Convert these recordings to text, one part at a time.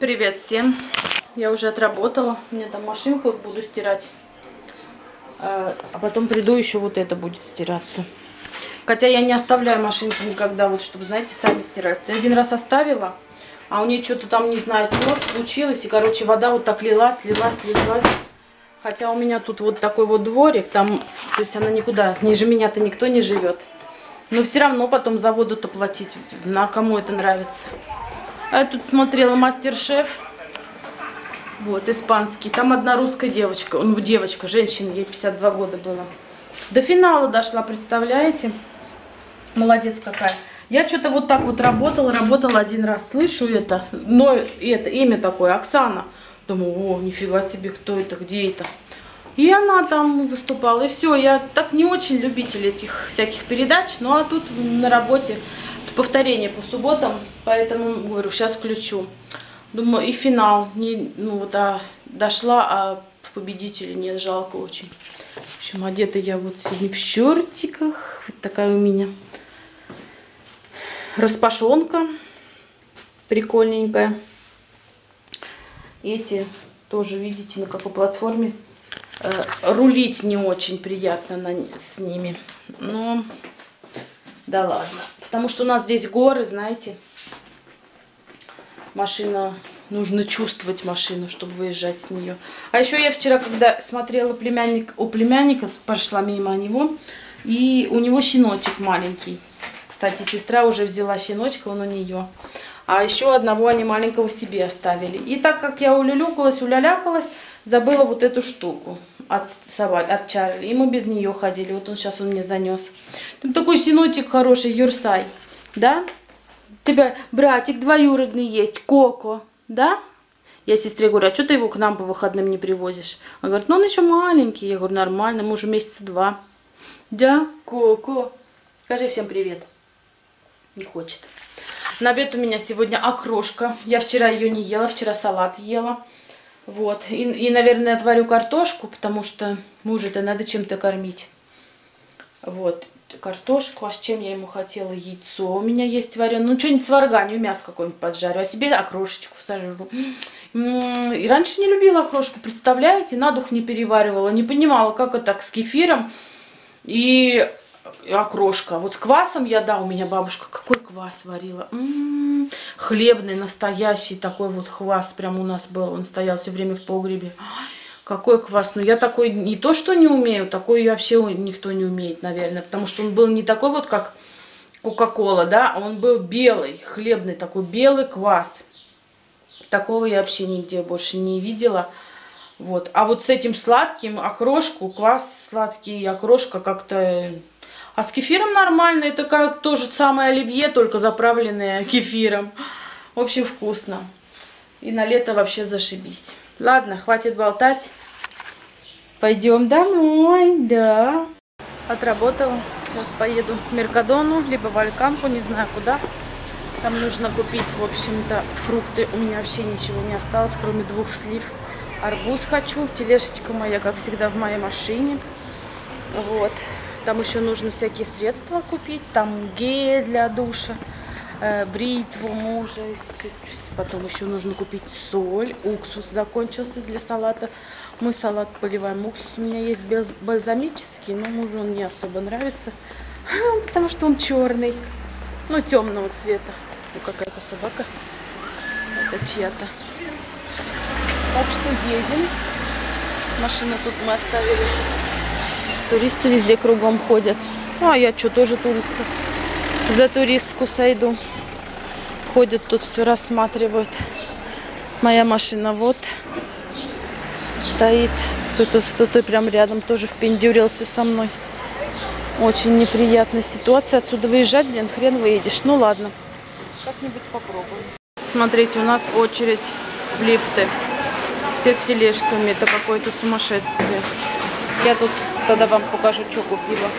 Привет всем! Я уже отработала. Меня там машинку буду стирать. А а потом приду, еще вот это будет стираться. Хотя я не оставляю машинки никогда, вот чтобы, знаете, сами стирались. Я один раз оставила, а у нее что-то там, не знаю, вот случилось. И, короче, вода вот так лилась, лилась, лилась. Хотя у меня тут вот такой вот дворик, там, то есть она никуда, ниже меня-то никто не живет. Но все равно потом за воду-то платить, на кому это нравится. А я тут смотрела мастер-шеф. Вот, испанский. Там одна русская девочка, ну, девочка, женщина, ей 52 года было. До финала дошла, представляете? Молодец какая. Я что-то вот так вот работала, работала один раз. Слышу это, но это имя такое, Оксана. Думаю, о, нифига себе, кто это, где это? И она там выступала, и все. Я так не очень любитель этих всяких передач, ну а тут на работе повторение по субботам, поэтому говорю, сейчас включу. Думаю, и финал, не, ну вот, а дошла, а в победителе нет, жалко очень. В общем, одета я вот сегодня в шортиках, вот такая у меня распашонка прикольненькая. Эти тоже, видите, на какой платформе. Э, рулить не очень приятно на, с ними, но да ладно. Потому что у нас здесь горы, знаете. Машина, нужно чувствовать машину, чтобы выезжать с нее. А еще я вчера, когда смотрела племянник, у племянника, прошла мимо него, и у него щеночек маленький. Кстати, сестра уже взяла щеночка, он у нее. А еще одного они маленького себе оставили. И так как я улюлюкалась, улялякалась, забыла вот эту штуку от, собак, от Чарли. И мы без нее ходили. Вот он сейчас он мне занес. Там такой синочек хороший, Юрсай. Да? Тебя братик двоюродный есть, Коко. Да? Я сестре говорю, а что ты его к нам по выходным не привозишь? Он говорит, ну он еще маленький. Я говорю, нормально, мы уже месяца два. Да, Коко. Скажи всем привет. Не хочет. На обед у меня сегодня окрошка. Я вчера ее не ела, вчера салат ела. Вот. И, и, наверное, отварю картошку, потому что мужа-то надо чем-то кормить. Вот. Картошку. А с чем я ему хотела? Яйцо у меня есть вареное. Ну, что-нибудь с варганью, мясо какое-нибудь поджарю. А себе окрошечку сожру. И раньше не любила окрошку, представляете? На дух не переваривала. Не понимала, как это так с кефиром. И окрошка. Вот с квасом я, да, у меня бабушка какой квас варила. М -м -м, хлебный, настоящий такой вот квас прям у нас был. Он стоял все время в погребе. какой квас. Ну, я такой не то, что не умею, такой вообще никто не умеет, наверное. Потому что он был не такой вот, как Кока-Кола, да, а он был белый, хлебный такой белый квас. Такого я вообще нигде больше не видела. Вот. А вот с этим сладким, окрошку, квас сладкий, окрошка как-то а с кефиром нормально. Это как то же самое оливье, только заправленное кефиром. Очень вкусно. И на лето вообще зашибись. Ладно, хватит болтать. Пойдем домой, да. Отработала. Сейчас поеду к Меркадону, либо в Алькампу, не знаю куда. Там нужно купить, в общем-то, фрукты. У меня вообще ничего не осталось, кроме двух слив. Арбуз хочу. Тележечка моя, как всегда, в моей машине. Вот. Там еще нужно всякие средства купить. Там гель для душа, э, бритву мужа. Потом еще нужно купить соль. Уксус закончился для салата. Мы салат поливаем уксус. У меня есть бальзамический, но мужу он не особо нравится. Потому что он черный. Ну, темного цвета. Ну, какая-то собака. Это чья-то. Так что едем. Машину тут мы оставили. Туристы везде кругом ходят. Ну, а я что, тоже туриста. За туристку сойду. Ходят тут, все рассматривают. Моя машина вот стоит. Кто-то кто прям рядом тоже впендюрился со мной. Очень неприятная ситуация. Отсюда выезжать, блин, хрен выедешь. Ну ладно. Как-нибудь попробуем. Смотрите, у нас очередь в лифты. Все с тележками. Это какое-то сумасшествие. Я тут Тогда вам покажу, что купила.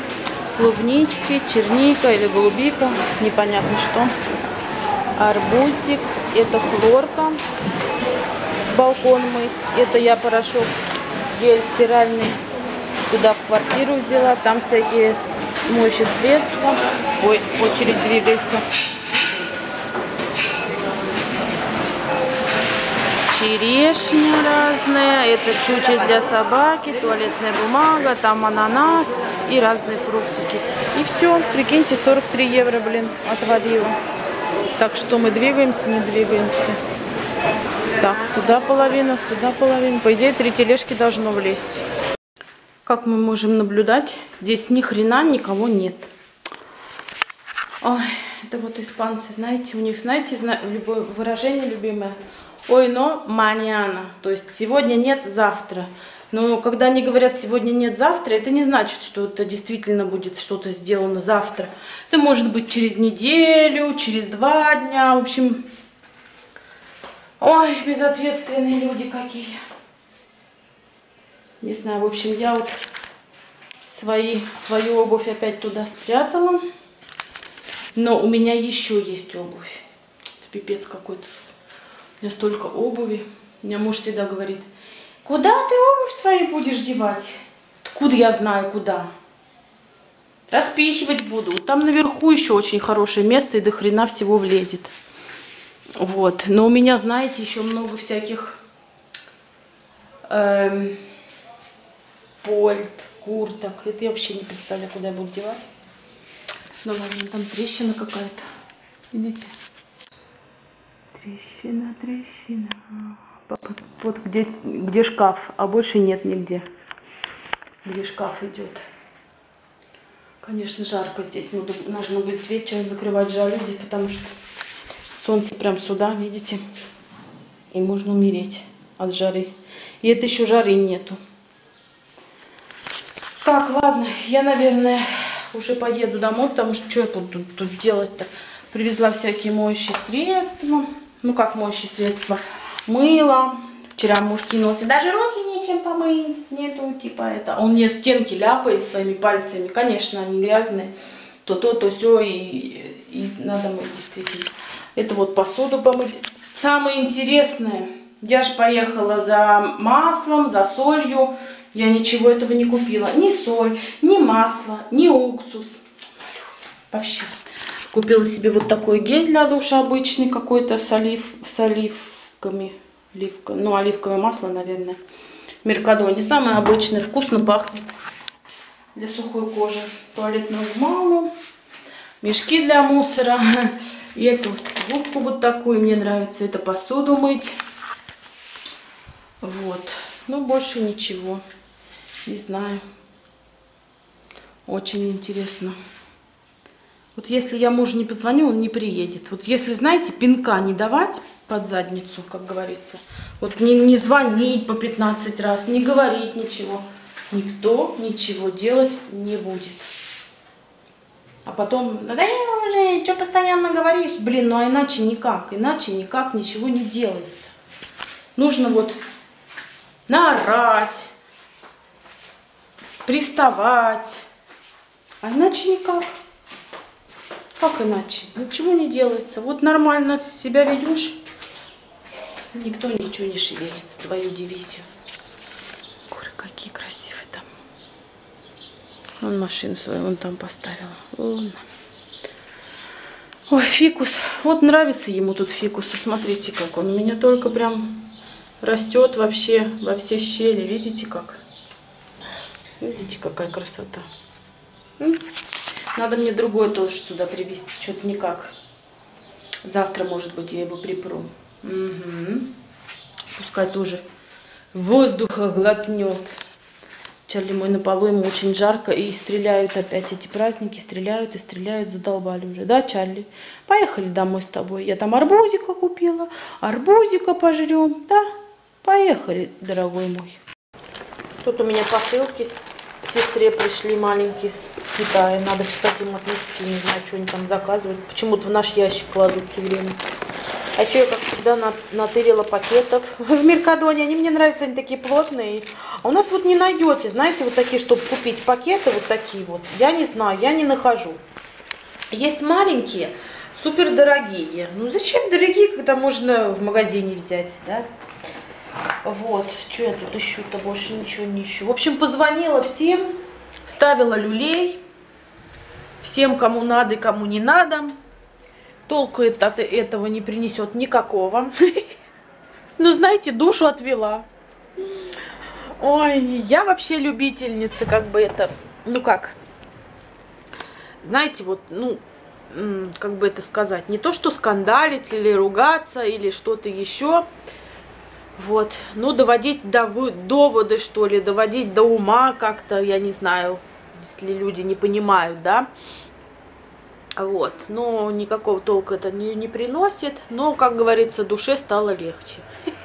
Клубнички, черника или голубика, непонятно что. Арбузик, это хлорка, балкон мыть. Это я порошок гель стиральный туда в квартиру взяла. Там всякие моющие средства. Ой, очередь двигается. Черешня разная, это чучело для собаки, туалетная бумага, там ананас и разные фруктики. И все, прикиньте, 43 евро, блин, отвалило. Так что мы двигаемся, не двигаемся. Так, туда половина, сюда половина. По идее, три тележки должно влезть. Как мы можем наблюдать, здесь ни хрена никого нет. Ой, это вот испанцы, знаете, у них, знаете, выражение любимое. Ой, но маньяна. То есть сегодня нет, завтра. Но когда они говорят сегодня нет, завтра, это не значит, что это действительно будет что-то сделано завтра. Это может быть через неделю, через два дня. В общем, ой, безответственные люди какие. Не знаю, в общем, я вот свои, свою обувь опять туда спрятала. Но у меня еще есть обувь. Это пипец какой-то. Меня столько обуви. Меня муж всегда говорит, куда ты обувь свою будешь девать? Откуда я знаю, куда? Распихивать буду. Там наверху еще очень хорошее место и до хрена всего влезет. Вот. Но у меня, знаете, еще много всяких эм, польт, курток. Это я вообще не представляю, куда я буду девать. Ну ладно, там трещина какая-то. Видите? Трещина, трещина. Вот где, где шкаф, а больше нет нигде. Где шкаф идет. Конечно, жарко здесь. Нужно, нужно будет вечером закрывать жалюзи, потому что солнце прям сюда, видите? И можно умереть от жары. И это еще жары нету. Так, ладно, я, наверное, уже поеду домой, потому что что я буду тут делать-то? Привезла всякие моющие средства. Ну, как моющие средства? Мыло. Вчера муж кинулся, даже руки нечем помыть, нету, типа это. Он мне стенки ляпает своими пальцами. Конечно, они грязные. То то, то все, и, и надо мыть действительно. Это вот посуду помыть. Самое интересное, я же поехала за маслом, за солью. Я ничего этого не купила. Ни соль, ни масло, ни уксус. Вообще. Купила себе вот такой гель для душа обычный, какой-то с, олив, с оливками. Оливка, ну, оливковое масло, наверное. Меркадони. Самое обычное, вкусно пахнет. Для сухой кожи. Туалетную бумагу. Мешки для мусора. И эту губку вот такую. Мне нравится это посуду мыть. Вот. Ну, больше ничего. Не знаю. Очень интересно. Вот если я мужу не позвоню, он не приедет. Вот если, знаете, пинка не давать под задницу, как говорится, вот не, не звонить по 15 раз, не говорить ничего, никто ничего делать не будет. А потом, надоело уже, что постоянно говоришь? Блин, ну а иначе никак, иначе никак ничего не делается. Нужно вот наорать, приставать. А иначе никак. Как иначе? Ничего не делается. Вот нормально себя ведешь, никто ничего не шевелится, твою дивизию. Куры какие красивые там. Он машину свою вон там поставил. Вон. Ой, фикус. Вот нравится ему тут фикус. Смотрите, как он. У меня только прям растет вообще во все щели. Видите, как? Видите, какая красота. Надо мне другой тоже сюда привезти. Что-то никак. Завтра, может быть, я его припру. Угу. Пускай тоже воздуха глотнет. Чарли мой на полу, ему очень жарко. И стреляют опять эти праздники. Стреляют и стреляют. Задолбали уже. Да, Чарли? Поехали домой с тобой. Я там арбузика купила. Арбузика пожрем. Да? Поехали, дорогой мой. Тут у меня посылки сестре пришли маленькие с Китая. Надо, кстати, им отнести. Не знаю, что они там заказывают. Почему-то в наш ящик кладут все время. А еще я, как всегда, на, натырила пакетов в Меркадоне. Они мне нравятся, они такие плотные. А у нас вот не найдете, знаете, вот такие, чтобы купить пакеты, вот такие вот. Я не знаю, я не нахожу. Есть маленькие, супер дорогие. Ну зачем дорогие, когда можно в магазине взять, да? Вот, что я тут ищу-то, больше ничего не ищу. В общем, позвонила всем, ставила люлей, всем, кому надо и кому не надо. Толку от этого не принесет никакого. Ну, знаете, душу отвела. Ой, я вообще любительница, как бы это, ну как, знаете, вот, ну, как бы это сказать, не то, что скандалить или ругаться или что-то еще, вот, ну, доводить до доводы, что ли, доводить до ума как-то, я не знаю, если люди не понимают, да, вот, но никакого толка это не, не приносит, но, как говорится, душе стало легче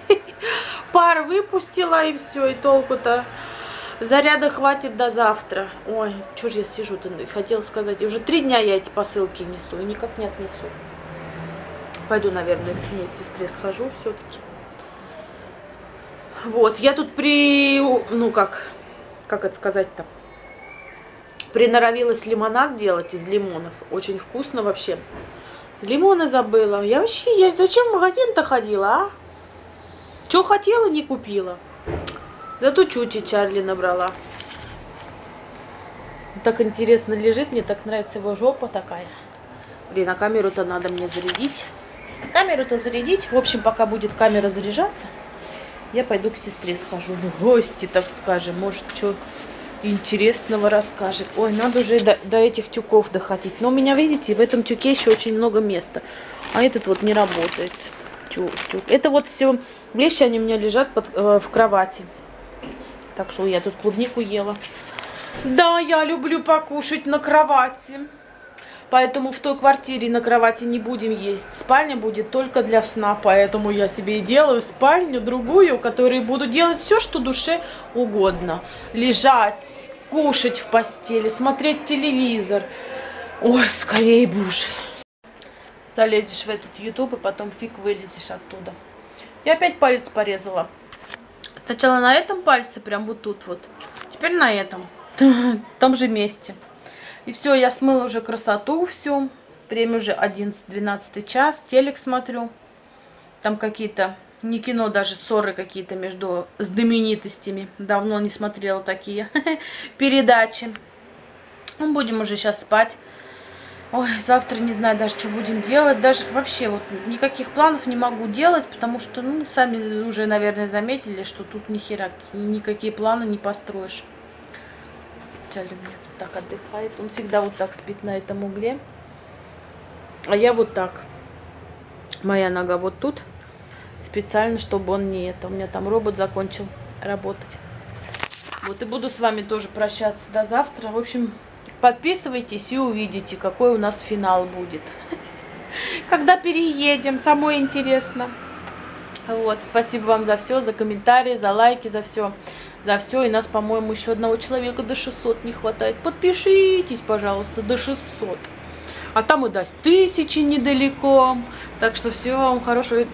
пар выпустила, и все, и толку-то. Заряда хватит до завтра. Ой, что же я сижу-то, хотела сказать. Уже три дня я эти посылки несу, и никак не отнесу. Пойду, наверное, к моей сестре схожу все-таки. Вот, я тут при... Ну, как... Как это сказать-то? Приноровилась лимонад делать из лимонов. Очень вкусно вообще. Лимоны забыла. Я вообще... Я зачем в магазин-то ходила, а? Что хотела, не купила. Зато чути Чарли набрала. Так интересно лежит, мне так нравится его жопа такая. Блин, а камеру-то надо мне зарядить. Камеру-то зарядить. В общем, пока будет камера заряжаться, я пойду к сестре схожу. В гости, так скажем. Может, что интересного расскажет. Ой, надо уже до, до этих тюков доходить. Но у меня, видите, в этом тюке еще очень много места. А этот вот не работает. Чук, чук. Это вот все вещи, они у меня лежат под, э, в кровати. Так что я тут клубнику ела. Да, я люблю покушать на кровати. Поэтому в той квартире на кровати не будем есть. Спальня будет только для сна. Поэтому я себе и делаю спальню другую, в которой буду делать все, что душе угодно. Лежать, кушать в постели, смотреть телевизор. Ой, скорее бы залезешь в этот YouTube и потом фиг вылезешь оттуда. Я опять палец порезала. Сначала на этом пальце, прям вот тут вот. Теперь на этом. В том же месте. И все, я смыла уже красоту всю. Время уже 11-12 час. Телек смотрю. Там какие-то, не кино, даже ссоры какие-то между знаменитостями. Давно не смотрела такие передачи. Мы будем уже сейчас спать. Ой, завтра не знаю даже, что будем делать. Даже вообще вот никаких планов не могу делать, потому что, ну, сами уже, наверное, заметили, что тут ни хера, никакие планы не построишь. Мне тут так отдыхает. Он всегда вот так спит на этом угле. А я вот так. Моя нога вот тут. Специально, чтобы он не это. У меня там робот закончил работать. Вот и буду с вами тоже прощаться до завтра. В общем, Подписывайтесь и увидите, какой у нас финал будет. Когда переедем, самое интересно. Вот, спасибо вам за все, за комментарии, за лайки, за все. За все. И нас, по-моему, еще одного человека до 600 не хватает. Подпишитесь, пожалуйста, до 600. А там и до тысячи недалеко. Так что всего вам хорошего